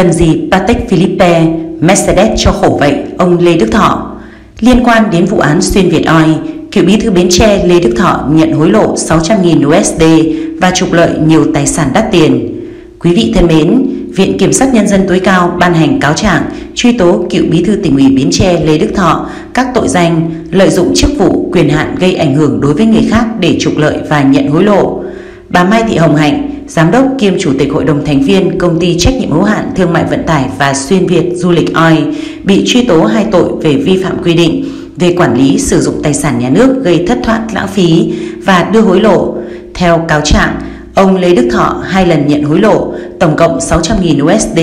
Cần gì Patek Philippe, Mercedes cho khổ vậy, ông Lê Đức Thọ? Liên quan đến vụ án xuyên Việt Oi, cựu bí thư Bến Tre Lê Đức Thọ nhận hối lộ 600.000 USD và trục lợi nhiều tài sản đắt tiền. Quý vị thân mến, Viện Kiểm sát Nhân dân tối cao ban hành cáo trạng truy tố cựu bí thư tỉnh ủy Bến Tre Lê Đức Thọ các tội danh lợi dụng chức vụ quyền hạn gây ảnh hưởng đối với người khác để trục lợi và nhận hối lộ. Bà Mai Thị Hồng Hạnh, Giám đốc kiêm Chủ tịch Hội đồng thành viên Công ty trách nhiệm hữu hạn Thương mại Vận tải và Xuyên Việt Du lịch OI bị truy tố hai tội về vi phạm quy định về quản lý sử dụng tài sản nhà nước gây thất thoát lãng phí và đưa hối lộ. Theo cáo trạng, ông Lê Đức Thọ hai lần nhận hối lộ, tổng cộng 600.000 USD,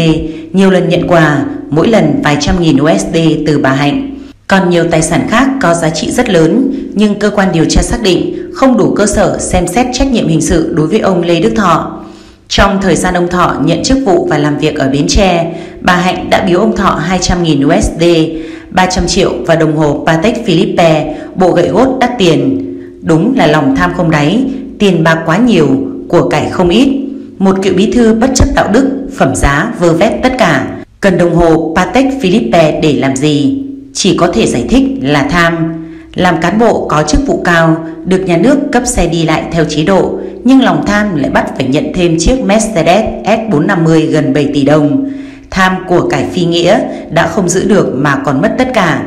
nhiều lần nhận quà, mỗi lần vài trăm nghìn USD từ bà Hạnh. Còn nhiều tài sản khác có giá trị rất lớn, nhưng cơ quan điều tra xác định không đủ cơ sở xem xét trách nhiệm hình sự đối với ông Lê Đức Thọ. Trong thời gian ông Thọ nhận chức vụ và làm việc ở Bến Tre, bà Hạnh đã biếu ông Thọ 200.000 USD, 300 triệu và đồng hồ Patek Philippe, bộ gậy gốt đắt tiền. Đúng là lòng tham không đáy, tiền bạc quá nhiều, của cải không ít. Một cựu bí thư bất chấp đạo đức, phẩm giá, vơ vét tất cả. Cần đồng hồ Patek Philippe để làm gì? Chỉ có thể giải thích là tham. Làm cán bộ có chức vụ cao, được nhà nước cấp xe đi lại theo chế độ, nhưng lòng tham lại bắt phải nhận thêm chiếc Mercedes S450 gần 7 tỷ đồng. Tham của cải phi nghĩa đã không giữ được mà còn mất tất cả.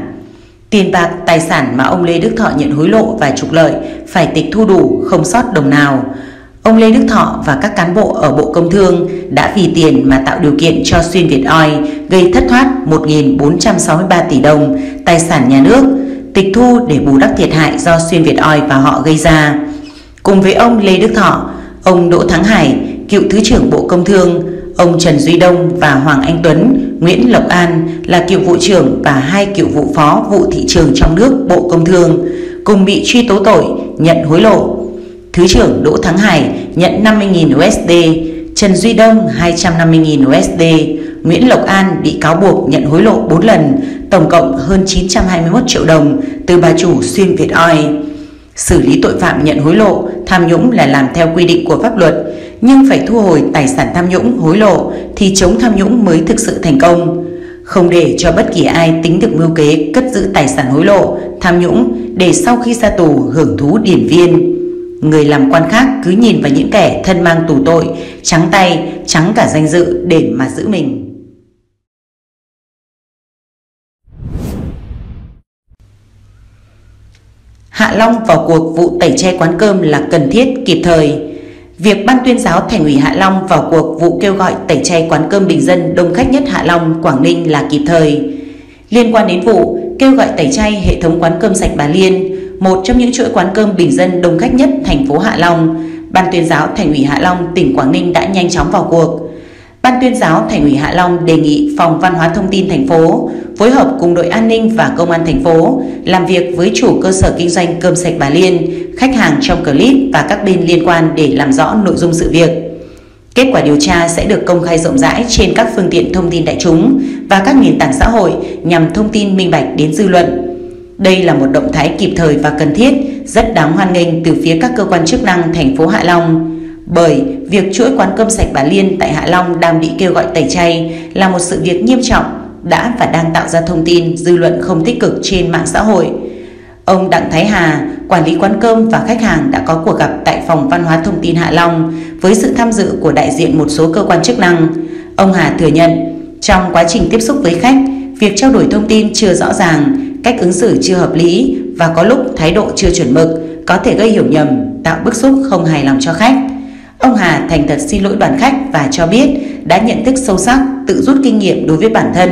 Tiền bạc, tài sản mà ông Lê Đức Thọ nhận hối lộ và trục lợi phải tịch thu đủ, không sót đồng nào. Ông Lê Đức Thọ và các cán bộ ở Bộ Công Thương đã vì tiền mà tạo điều kiện cho Xuyên Việt Oi gây thất thoát 1.463 tỷ đồng tài sản nhà nước, tịch thu để bù đắp thiệt hại do Xuyên Việt Oi và họ gây ra. Cùng với ông Lê Đức Thọ, ông Đỗ Thắng Hải, cựu Thứ trưởng Bộ Công Thương, ông Trần Duy Đông và Hoàng Anh Tuấn, Nguyễn Lộc An là cựu vụ trưởng và hai cựu vụ phó vụ thị trường trong nước Bộ Công Thương cùng bị truy tố tội nhận hối lộ. Thứ trưởng Đỗ Thắng Hải nhận 50.000 USD, Trần Duy Đông 250.000 USD, Nguyễn Lộc An bị cáo buộc nhận hối lộ 4 lần, tổng cộng hơn 921 triệu đồng từ bà chủ Xuyên Việt Oi. Xử lý tội phạm nhận hối lộ, tham nhũng là làm theo quy định của pháp luật, nhưng phải thu hồi tài sản tham nhũng, hối lộ thì chống tham nhũng mới thực sự thành công. Không để cho bất kỳ ai tính được mưu kế cất giữ tài sản hối lộ, tham nhũng để sau khi ra tù hưởng thú điển viên. Người làm quan khác cứ nhìn vào những kẻ thân mang tù tội, trắng tay, trắng cả danh dự để mà giữ mình. Hạ Long vào cuộc vụ tẩy chay quán cơm là cần thiết kịp thời. Việc Ban tuyên giáo Thành ủy Hạ Long vào cuộc vụ kêu gọi tẩy chay quán cơm bình dân đông khách nhất Hạ Long, Quảng Ninh là kịp thời. Liên quan đến vụ kêu gọi tẩy chay hệ thống quán cơm sạch Bà Liên, một trong những chuỗi quán cơm bình dân đông khách nhất thành phố Hạ Long, Ban tuyên giáo Thành ủy Hạ Long, tỉnh Quảng Ninh đã nhanh chóng vào cuộc. Ban tuyên giáo Thành ủy Hạ Long đề nghị Phòng Văn hóa Thông tin thành phố phối hợp cùng đội an ninh và công an thành phố làm việc với chủ cơ sở kinh doanh cơm sạch Bà Liên, khách hàng trong clip và các bên liên quan để làm rõ nội dung sự việc. Kết quả điều tra sẽ được công khai rộng rãi trên các phương tiện thông tin đại chúng và các nền tảng xã hội nhằm thông tin minh bạch đến dư luận. Đây là một động thái kịp thời và cần thiết, rất đáng hoan nghênh từ phía các cơ quan chức năng thành phố Hạ Long. Bởi việc chuỗi quán cơm sạch Bà Liên tại Hạ Long đang bị kêu gọi tẩy chay là một sự việc nghiêm trọng, đã và đang tạo ra thông tin dư luận không tích cực trên mạng xã hội. Ông Đặng Thái Hà, quản lý quán cơm và khách hàng đã có cuộc gặp tại Phòng Văn hóa Thông tin Hạ Long với sự tham dự của đại diện một số cơ quan chức năng. Ông Hà thừa nhận, trong quá trình tiếp xúc với khách, việc trao đổi thông tin chưa rõ ràng, cách ứng xử chưa hợp lý và có lúc thái độ chưa chuẩn mực có thể gây hiểu nhầm, tạo bức xúc không hài lòng cho khách. Ông Hà thành thật xin lỗi đoàn khách và cho biết đã nhận thức sâu sắc, tự rút kinh nghiệm đối với bản thân,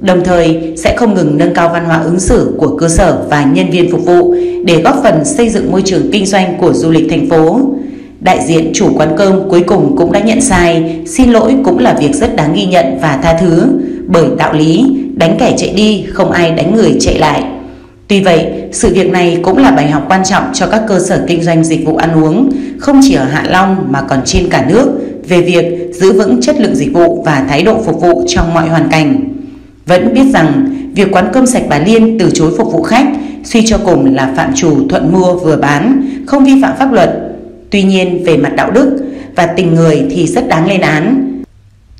đồng thời sẽ không ngừng nâng cao văn hóa ứng xử của cơ sở và nhân viên phục vụ để góp phần xây dựng môi trường kinh doanh của du lịch thành phố. Đại diện chủ quán cơm cuối cùng cũng đã nhận sai, xin lỗi cũng là việc rất đáng ghi nhận và tha thứ, bởi đạo lý đánh kẻ chạy đi không ai đánh người chạy lại. Tuy vậy, sự việc này cũng là bài học quan trọng cho các cơ sở kinh doanh dịch vụ ăn uống, không chỉ ở Hạ Long mà còn trên cả nước về việc giữ vững chất lượng dịch vụ và thái độ phục vụ trong mọi hoàn cảnh. Vẫn biết rằng việc quán cơm sạch Bà Liên từ chối phục vụ khách suy cho cùng là phạm chủ thuận mua vừa bán, không vi phạm pháp luật. Tuy nhiên về mặt đạo đức và tình người thì rất đáng lên án.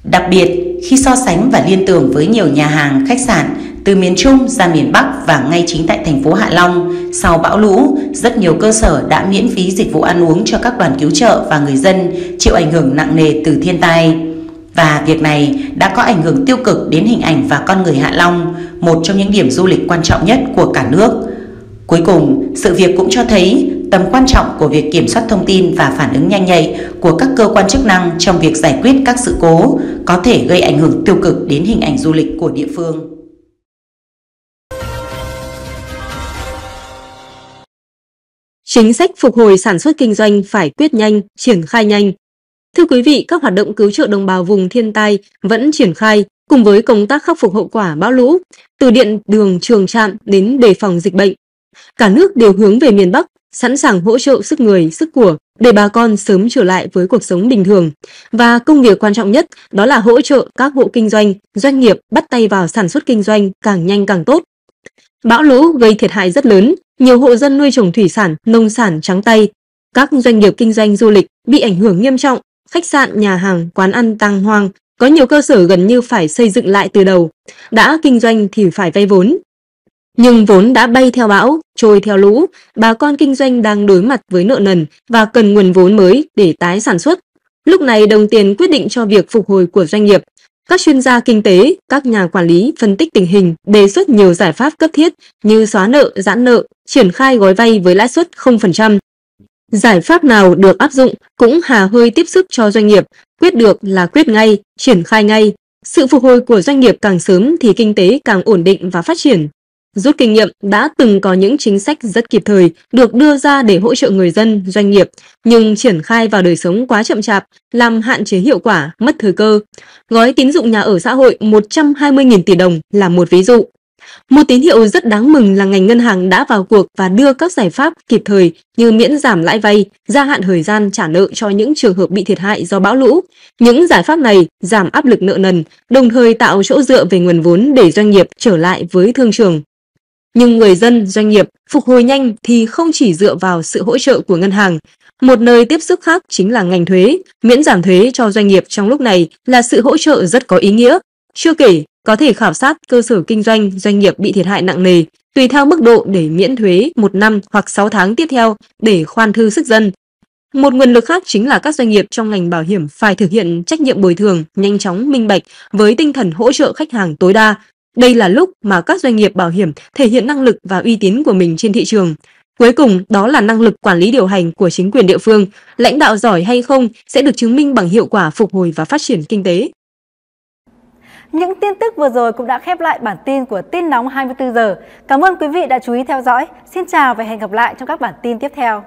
Đặc biệt, khi so sánh và liên tưởng với nhiều nhà hàng, khách sạn từ miền Trung ra miền Bắc và ngay chính tại thành phố Hạ Long, sau bão lũ, rất nhiều cơ sở đã miễn phí dịch vụ ăn uống cho các đoàn cứu trợ và người dân chịu ảnh hưởng nặng nề từ thiên tai. Và việc này đã có ảnh hưởng tiêu cực đến hình ảnh và con người Hạ Long, một trong những điểm du lịch quan trọng nhất của cả nước. Cuối cùng, sự việc cũng cho thấy tầm quan trọng của việc kiểm soát thông tin và phản ứng nhanh nhạy của các cơ quan chức năng trong việc giải quyết các sự cố có thể gây ảnh hưởng tiêu cực đến hình ảnh du lịch của địa phương. Chính sách phục hồi sản xuất kinh doanh phải quyết nhanh, triển khai nhanh. Thưa quý vị, các hoạt động cứu trợ đồng bào vùng thiên tai vẫn triển khai cùng với công tác khắc phục hậu quả bão lũ, từ điện đường trường trạm đến đề phòng dịch bệnh. Cả nước đều hướng về miền Bắc, sẵn sàng hỗ trợ sức người, sức của để bà con sớm trở lại với cuộc sống bình thường. Và công việc quan trọng nhất đó là hỗ trợ các hộ kinh doanh, doanh nghiệp bắt tay vào sản xuất kinh doanh càng nhanh càng tốt. Bão lũ gây thiệt hại rất lớn, nhiều hộ dân nuôi trồng thủy sản, nông sản trắng tay. Các doanh nghiệp kinh doanh du lịch bị ảnh hưởng nghiêm trọng, khách sạn, nhà hàng, quán ăn tăng hoang, có nhiều cơ sở gần như phải xây dựng lại từ đầu. Đã kinh doanh thì phải vay vốn. Nhưng vốn đã bay theo bão, trôi theo lũ, bà con kinh doanh đang đối mặt với nợ nần và cần nguồn vốn mới để tái sản xuất. Lúc này đồng tiền quyết định cho việc phục hồi của doanh nghiệp các chuyên gia kinh tế, các nhà quản lý phân tích tình hình, đề xuất nhiều giải pháp cấp thiết như xóa nợ, giãn nợ, triển khai gói vay với lãi suất 0%. Giải pháp nào được áp dụng cũng hà hơi tiếp sức cho doanh nghiệp, quyết được là quyết ngay, triển khai ngay. Sự phục hồi của doanh nghiệp càng sớm thì kinh tế càng ổn định và phát triển. Rút kinh nghiệm, đã từng có những chính sách rất kịp thời được đưa ra để hỗ trợ người dân, doanh nghiệp, nhưng triển khai vào đời sống quá chậm chạp, làm hạn chế hiệu quả, mất thời cơ. Gói tín dụng nhà ở xã hội 120.000 tỷ đồng là một ví dụ. Một tín hiệu rất đáng mừng là ngành ngân hàng đã vào cuộc và đưa các giải pháp kịp thời như miễn giảm lãi vay, gia hạn thời gian trả nợ cho những trường hợp bị thiệt hại do bão lũ. Những giải pháp này giảm áp lực nợ nần, đồng thời tạo chỗ dựa về nguồn vốn để doanh nghiệp trở lại với thương trường. Nhưng người dân, doanh nghiệp phục hồi nhanh thì không chỉ dựa vào sự hỗ trợ của ngân hàng. Một nơi tiếp sức khác chính là ngành thuế. Miễn giảm thuế cho doanh nghiệp trong lúc này là sự hỗ trợ rất có ý nghĩa. Chưa kể, có thể khảo sát cơ sở kinh doanh, doanh nghiệp bị thiệt hại nặng nề, tùy theo mức độ để miễn thuế một năm hoặc 6 tháng tiếp theo để khoan thư sức dân. Một nguồn lực khác chính là các doanh nghiệp trong ngành bảo hiểm phải thực hiện trách nhiệm bồi thường nhanh chóng, minh bạch với tinh thần hỗ trợ khách hàng tối đa đây là lúc mà các doanh nghiệp bảo hiểm thể hiện năng lực và uy tín của mình trên thị trường. Cuối cùng, đó là năng lực quản lý điều hành của chính quyền địa phương. Lãnh đạo giỏi hay không sẽ được chứng minh bằng hiệu quả phục hồi và phát triển kinh tế. Những tin tức vừa rồi cũng đã khép lại bản tin của tin nóng 24 giờ. Cảm ơn quý vị đã chú ý theo dõi. Xin chào và hẹn gặp lại trong các bản tin tiếp theo.